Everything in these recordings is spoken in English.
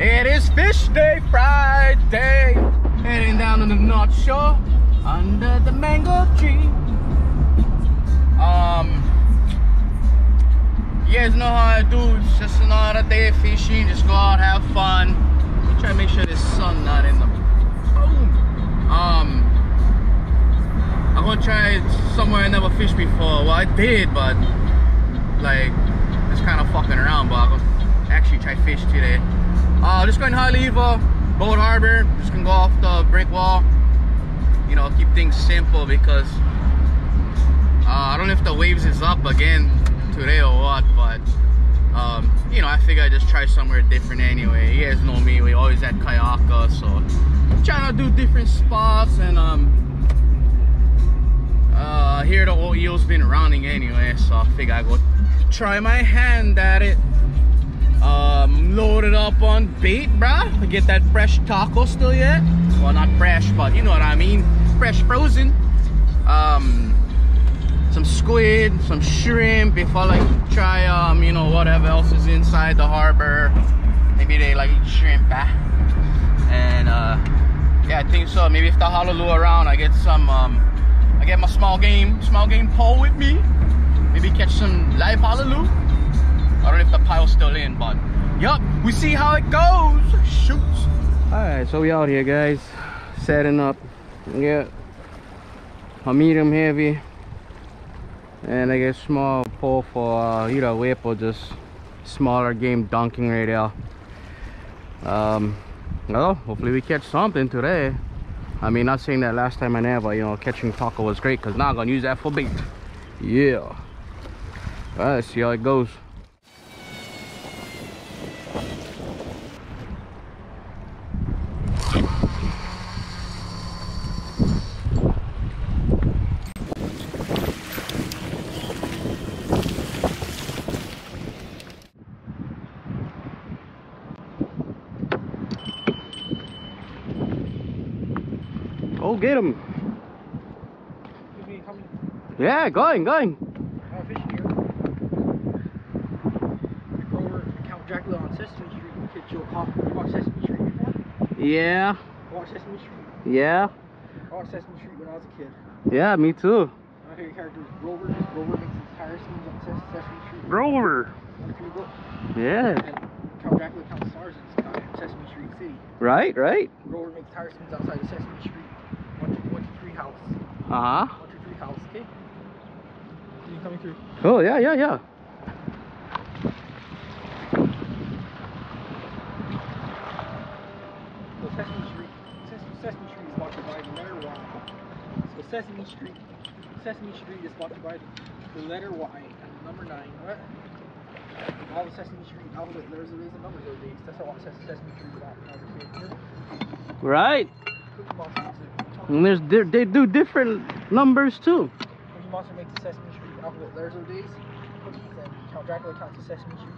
It is fish day Friday. Heading down to the North Shore under the mango tree. Um, you guys know how I do. It's just another day of fishing. Just go out, have fun. Try to make sure the sun not in the boom. Um, I'm gonna try somewhere I never fished before. Well, I did, but like just kind of fucking around. But I'm gonna actually try fish today. Uh, just going to Haleiwa, Boat Harbor. Just gonna go off the brick wall. You know, keep things simple because uh, I don't know if the waves is up again today or what, but um, you know, I figure I just try somewhere different anyway. You guys know me, we always at Kaiaka, so I'm trying to do different spots and um uh here the oio's been running anyway, so I figure I go try my hand at it. Um loaded up on bait, bruh. I get that fresh tako still yet. Well not fresh, but you know what I mean. Fresh frozen. Um some squid, some shrimp. If I like try, um, you know, whatever else is inside the harbor. Maybe they like eat shrimp, ah. And uh, yeah, I think so. Maybe if the halalu around, I get some. Um, I get my small game, small game pole with me. Maybe catch some live halalu. I don't know if the pile's still in, but yup, we see how it goes. Shoots. All right, so we out here, guys, setting up. Yeah, a medium heavy. And I get small pole for uh, either whip or just smaller game dunking right there um well hopefully we catch something today. I mean not saying that last time I never you know catching tako was great because now I'm gonna use that for bait. Yeah. All right let's see how it goes Oh, get him. Yeah, going, going. Uh, fishing here. Grover, Count Dracula on Sesame Street. Get you a. You watch Sesame Street before? Yeah, You watch Sesame Street? yeah, I watched Sesame Street when I was a kid. yeah, me too. My favorite character is Grover. Grover makes his tire scenes on Ses- Sesame Street. Rover. One, two, go. Yeah, And Count Dracula counts stars in in Sesame Street City. right, right. Grover makes tire scenes outside of Sesame Street. One, two, one, two, three house. Uh-huh. One, two, three house. Okay. You coming through. Oh, yeah, yeah, yeah. So Sesame Street, Sesame, Street is brought to by the letter Y. So Sesame Street, Sesame Street is brought to by the letter Y and number nine. What? All the Sesame Street alphabet letters of days and numbers of days. That's how I Ses- Sesame Street was when I was a kid. Right. Cookie Monster makes it. And there's they do different numbers too. Cookie Monster makes the Sesame Street alphabet letters of days. Cookies and Count Dracula counts the Sesame Street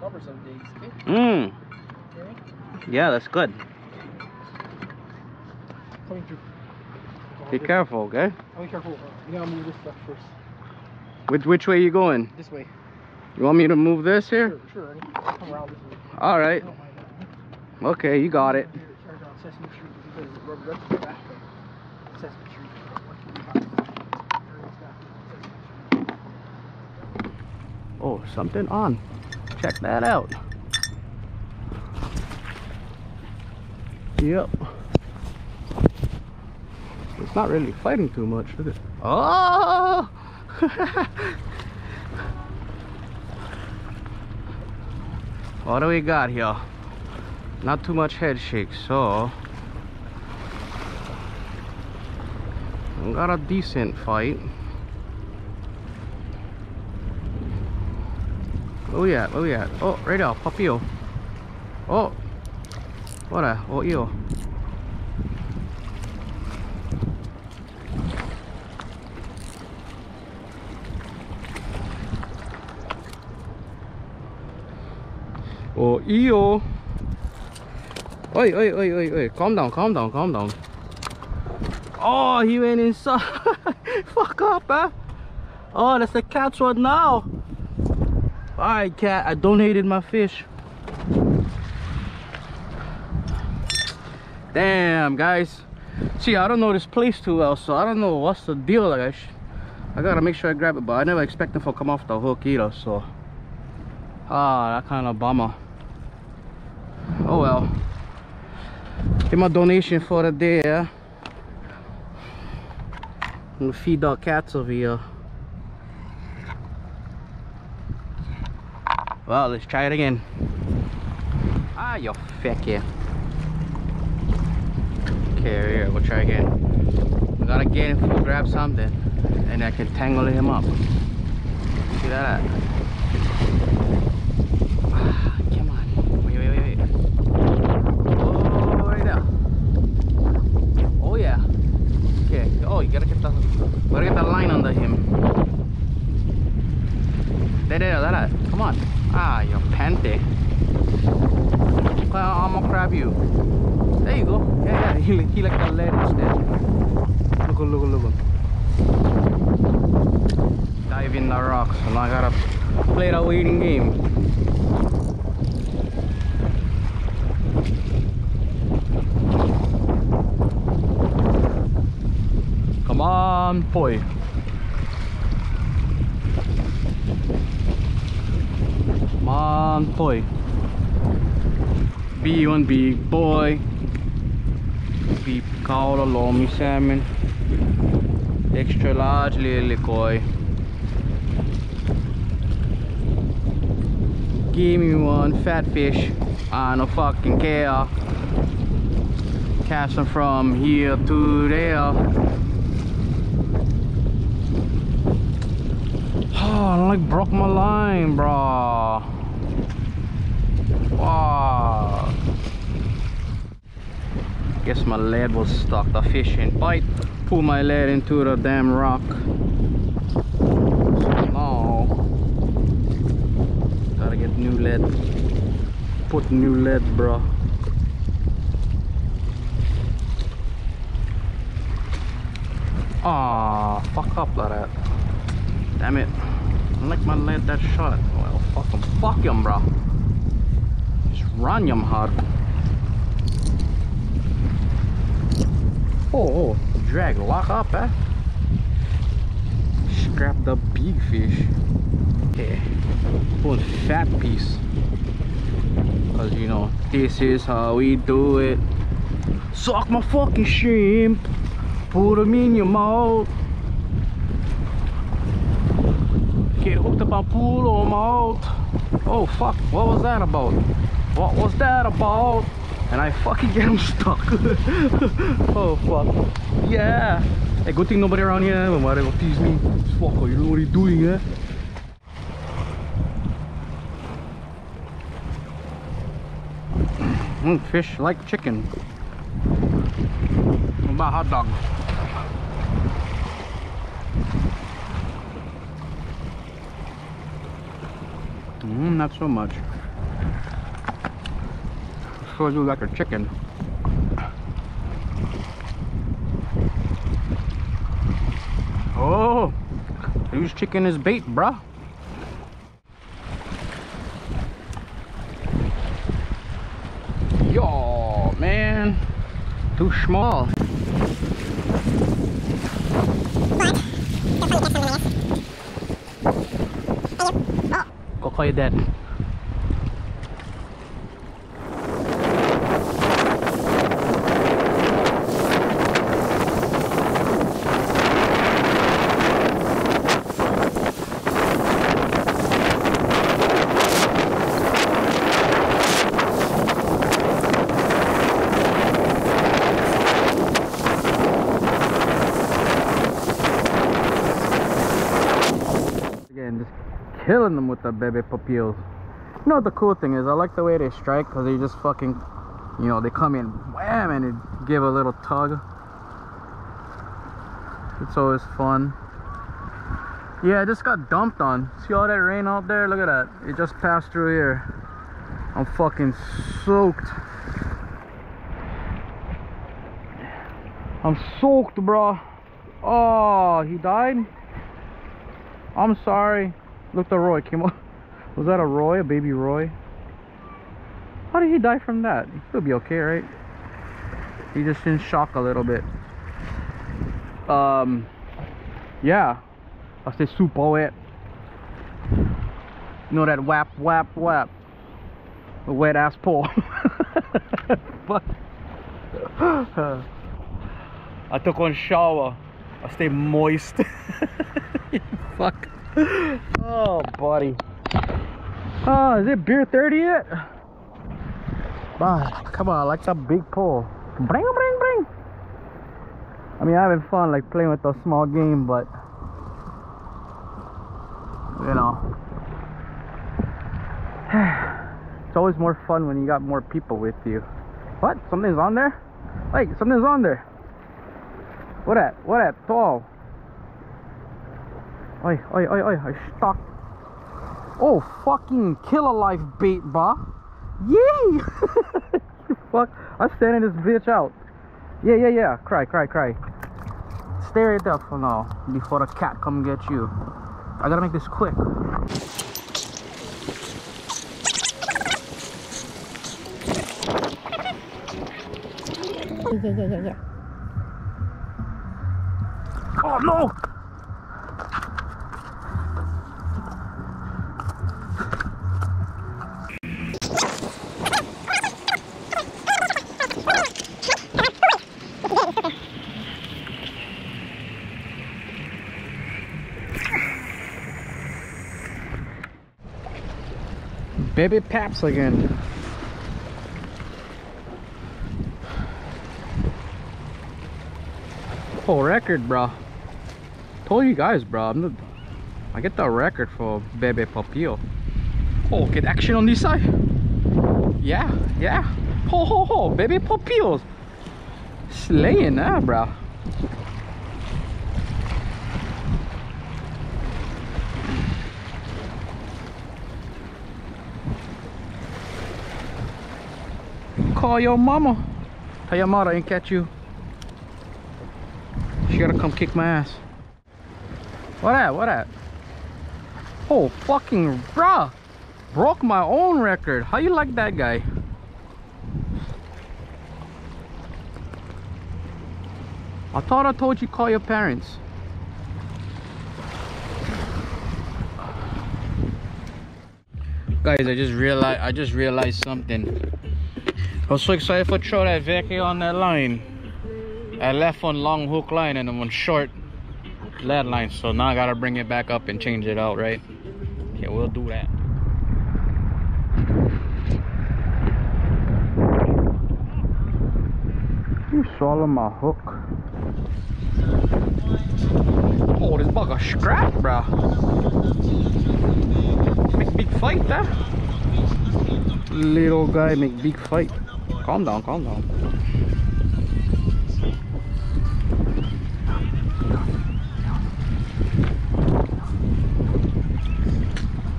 numbers of days. Okay. Mm. Hear me? Yeah, that's good. Coming through. Be careful, okay? I'll be careful. We gotta move this stuff first. Which which way you going? This way. You want me to move this here? Sure, sure. Come around this way. All right. don't mind that. Okay, you got it. Street. Oh, something on. Check that out. Yep. It's not really fighting too much, is it? Oh! what do we got here? Not too much head shake, so got a decent fight. Oh yeah, oh yeah. Oh, right out, papio. Oh, what a, oh eel. Oh eel. Oi, oi, oi, oi, oi. Calm down, calm down, calm down. Oh, he went inside. Fuck up, huh? Oh, that's a cat's one now. Alright, cat, I donated my fish. Damn, guys. See, I don't know this place too well, so I don't know what's the deal. Like, I, I gotta make sure I grab it, but I never expect them to come off the hook either, so. Ah, that kind of bummer. Oh well. Give my donation for the day, yeah? Gonna feed our cats over here. Well, let's try it again. Ah, you feck yeah. Okay, here, we'll try again. We gotta get him to grab something, and I can tangle him up. See that? Ah, come on. Wait, wait, wait, wait. Oh, right there. Oh, yeah. Okay. Oh, you gotta get the, gotta get the line under him. There, there, there, there. Come on. Ah, you panty. Well, I'm gonna grab you. There you go. Yeah, yeah. He, he like the instead. Look, look, look, look. Dive in the rocks. And I gotta play the waiting game. Come on, boy. Be one big boy. Call a lomi salmon. Extra large lilikoi. Give me one fat fish. I don't fucking care. Cast them from here to there. I like broke my line, bro. Wow. Guess my lead was stuck. The fish ain't bite. Pull my lead into the damn rock. No. Gotta get new lead. Put new lead, bro. Ah, fuck up like that. Damn it. Like my lead that shot. Well, fuck him. Fuck him, bro. Just run him hard. Oh, oh, drag, lock up, eh? Scrap the big fish. Okay, pull fat piece. Cause you know, this is how we do it. Suck my fucking shrimp. Put them in your mouth. Get hooked up and pull them out. Oh fuck, what was that about? What was that about? And I fucking get him stuck. oh fuck. Yeah. Hey, good thing nobody around here. When will tease me. Fuck, you know what he's doing, eh? Mm, fish like chicken. What about hot dog? Mm, not so much. So do like a chicken. Oh, use chicken as bait, bruh. Yo, man, too small. Your dad. Again, killing them with the baby papios. You know what the cool thing is? I like the way they strike because they just fucking, you know, they come in wham and they give a little tug. It's always fun. Yeah, I just got dumped on. See all that rain out there? Look at that. It just passed through here. I'm fucking soaked. I'm soaked, bro. Oh, he died? I'm sorry. Look, the roi came up. Was that a roi? A baby roi? How did he die from that? He'll be okay, right? He just in shock a little bit. Um, yeah. I say super wet. You know that whap, whap, whap. The wet ass pole. Fuck. I took one shower. I stay moist. Fuck. Oh, buddy. Oh, is it beer 30 yet? Bye. Come on, like that big pole. Bring, bring, bring. I mean, having fun, like playing with a small game, but you know, it's always more fun when you got more people with you. What? Something's on there? Like something's on there. What at? What at? Tall. Oi, oi, oi, oi! I stuck. Oh, fucking killer life bait, bah. Yay! Fuck, I'm standing this bitch out. Yeah, yeah, yeah. Cry, cry, cry. Stay right there for now before the cat come get you. I gotta make this quick. Yeah, yeah, yeah, yeah. Oh no! Baby Paps again. Oh, record, bro. Told you guys, bro. I get the record for baby papio. Oh, get action on this side. Yeah, yeah. Ho, ho, ho. Baby papio's slaying eh, that, bro. Call your mama. Tell your mother ain't catch you. She gotta come kick my ass. What at? What at? Oh, fucking bruh. Broke my own record. How you like that guy? I thought I told you call your parents. Guys, I just realized I just realized something. I was so excited for throw that Vecchio on that line. I left on long hook line and then one short lead line. So now I gotta bring it back up and change it out, right? Yeah, we'll do that. You swallow my hook. Oh, this bugger scrap, bro. Make big fight, that. Little guy make big fight. Calm down, calm down.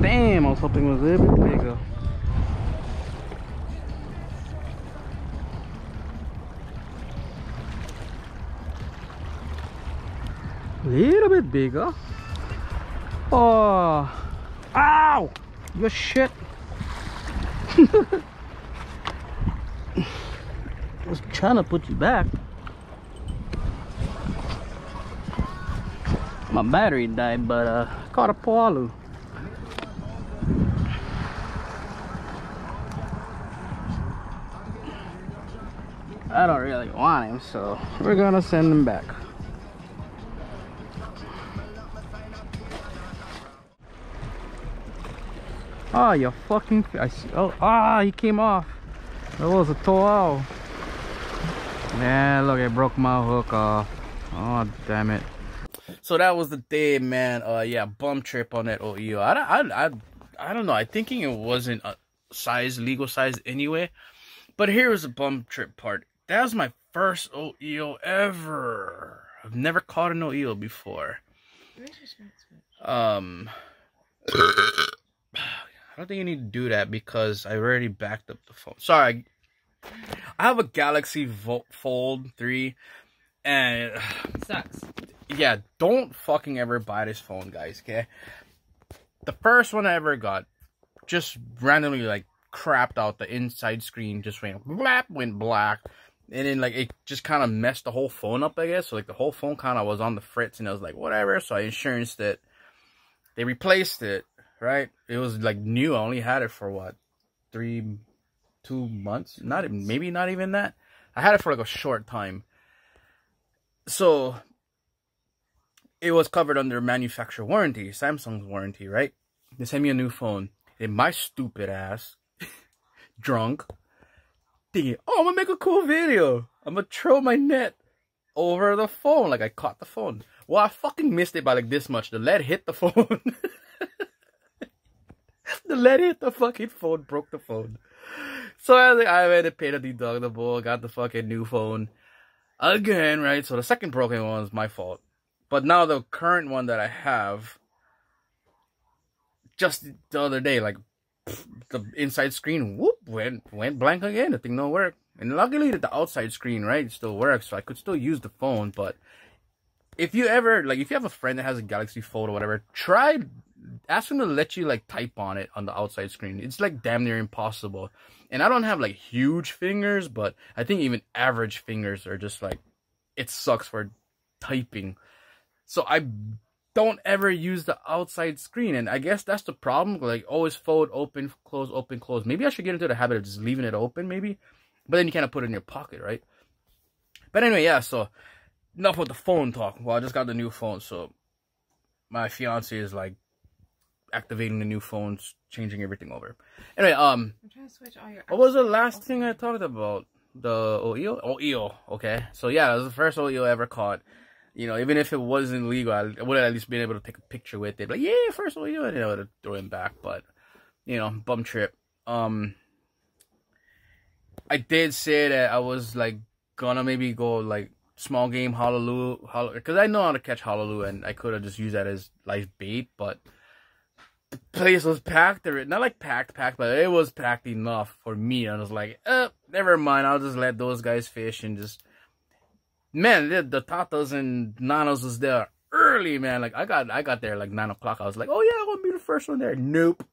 Damn, I was hoping it was a little bit bigger. Little bit bigger. Oh, ow! Your shit. I was trying to put you back. My battery died, but uh, caught a pualu. I don't really want him, so we're gonna send him back. Ah, you fucking. I see. Oh, ah, he came off. That was a toal. Yeah, look, it broke my hook off. Oh, damn it. So that was the day, man. Uh, yeah, bum trip on that oio. I, I, I, I don't know. I thinking it wasn't a size, legal size anyway. But here's the bum trip part. That was my first oio ever. I've never caught an oio before. Um, I don't think you need to do that because I already backed up the phone. Sorry, I have a Galaxy Vo Fold 3 and Sucks. yeah, don't fucking ever buy this phone, guys, okay? The first one I ever got just randomly like crapped out the inside screen just went blap went black and then like it just kind of messed the whole phone up, I guess. So like the whole phone kind of was on the fritz, and I was like, whatever. So I insurance it. They replaced it, right? It was like new. I only had it for what, three, two months? Not maybe not even that. I had it for like a short time. So it was covered under manufacturer warranty, Samsung's warranty, right? They sent me a new phone. And my stupid ass, drunk, thinking, oh, I'm gonna make a cool video. I'm gonna throw my net over the phone. Like I caught the phone. Well, I fucking missed it by like this much. The lead hit the phone. the lead hit the fucking phone, broke the phone. So I was like, I pay the deductible, got the fucking new phone again, right? So the second broken one was my fault. But now the current one that I have, just the other day, like the inside screen, whoop, went went blank again. The thing don't work. And luckily the outside screen, right, still works, so I could still use the phone. But if you ever like, if you have a friend that has a Galaxy Fold or whatever, try ask them to let you like type on it on the outside screen. It's like damn near impossible. And I don't have like huge fingers, but I think even average fingers are just like it sucks for typing. So I don't ever use the outside screen. And I guess that's the problem. Like oh, always fold, open, close, open, close. Maybe I should get into the habit of just leaving it open, maybe. But then you kind of put it in your pocket, right? But anyway, yeah, so enough with the phone talk. Well, I just got the new phone, so my fiance is like activating the new phones, changing everything over. Anyway, um, I'm trying to switch all your. What was the last thing I talked about? The oio? oio, okay. So yeah, it was the first oio I ever caught you know, even if it wasn't legal, I would have at least been able to take a picture with it. Like, yeah, first all, you know, I would have throw him back, but you know, bum trip. Um, I did say that I was like gonna maybe go like small game halalu, because I know how to catch halalu, and I could have just used that as live bait, but place was packed. Not like packed, packed, but it was packed enough for me. I was like, uh never mind. I'll just let those guys fish and just man, the, the tatas and nanos was there early, man. Like I got I got there like nine o'clock. I was like, oh yeah, I'm gonna be the first one there. Nope.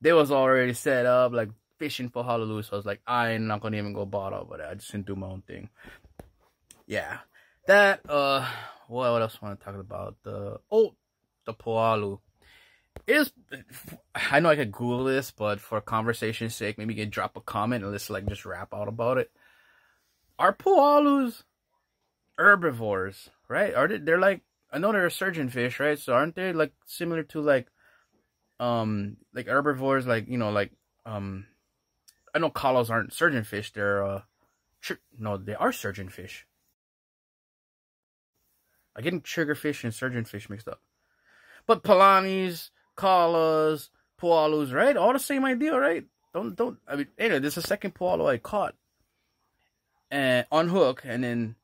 They was already set up, like fishing for halalu. So I was like, I ain't not gonna even go bother over that. I just didn't do my own thing. Yeah. That uh what, what else want to talk about? The oh the Pualu. Is I know I could Google this, but for conversation's sake, maybe you can drop a comment and let's like just rap out about it. Are Pualus herbivores, right? Are they? They're like I know they're a surgeon fish, right? So aren't they like similar to like um like herbivores, like you know like um I know kalas aren't surgeon fish. They're uh no, they are surgeon fish. I get triggerfish and surgeon fish mixed up. But palanis, kalas, pualus, right? All the same idea, right? Don't don't I mean anyway, this is the second pualu I caught. And on hook and then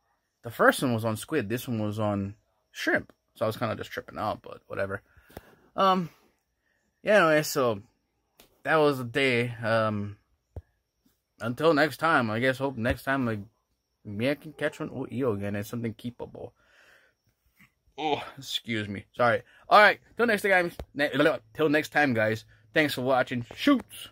the first one was on squid. This one was on shrimp. So I was kind of just tripping out, but whatever. Um, yeah, anyway, so that was the day. Um, until next time, I guess hope next time, like, me I can catch one eel again. and something keepable. Oh, excuse me. Sorry. All right. Till next time, till next time, guys. Thanks for watching. Shoots.